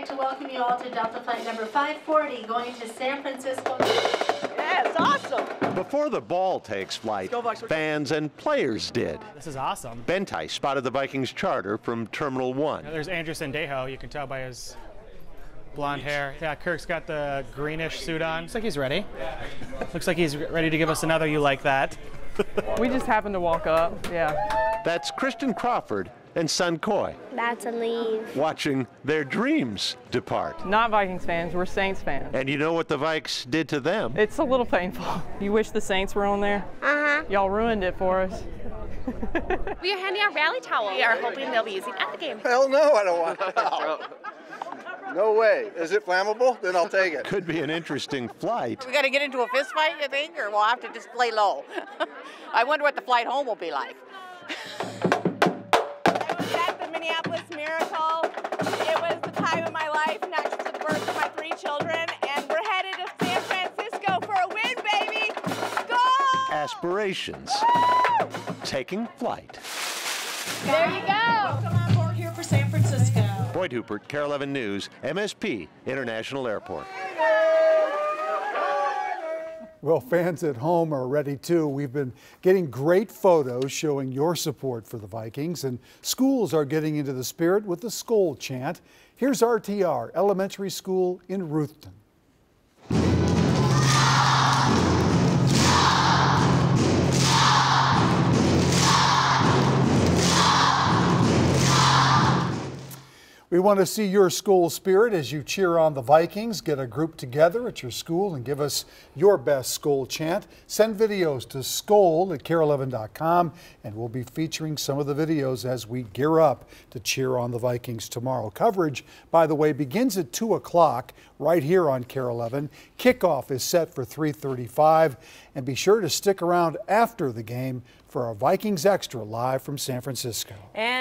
like to welcome you all to Delta Flight number 540 going to San Francisco. Yeah, it's awesome. Before the ball takes flight, Bucks. fans and players did. This is awesome. Bentai spotted the Vikings charter from Terminal 1. There's Andrew Sendejo. You can tell by his blonde hair. Yeah, Kirk's got the greenish suit on. Looks like he's ready. Looks like he's ready to give us another You Like That. We just happened to walk up, yeah. That's Kristen Crawford and Sun Coy About to leave. watching their dreams depart. Not Vikings fans, we're Saints fans. And you know what the Vikes did to them? It's a little painful. You wish the Saints were on there? Uh-huh. Y'all ruined it for us. We are handing out rally towels. We are hoping they'll be using at the game. Hell no, I don't want that. No way. Is it flammable? Then I'll take it. Could be an interesting flight. We got to get into a fist fight, you think, or we'll have to just lay low. I wonder what the flight home will be like. Aspirations taking flight. There you go. Welcome on board here for San Francisco. Boyd Huppert, KARE 11 News, MSP International Airport. Well, fans at home are ready too. We've been getting great photos showing your support for the Vikings, and schools are getting into the spirit with the Skol chant. Here's RTR Elementary School in Ruthton. We want to see your school spirit as you cheer on the Vikings. Get a group together at your school and give us your best school chant. Send videos to skol at kare11.com, and we'll be featuring some of the videos as we gear up to cheer on the Vikings tomorrow. Coverage, by the way, begins at 2 o'clock right here on KARE 11. Kickoff is set for 3.35, and be sure to stick around after the game for our Vikings Extra live from San Francisco. And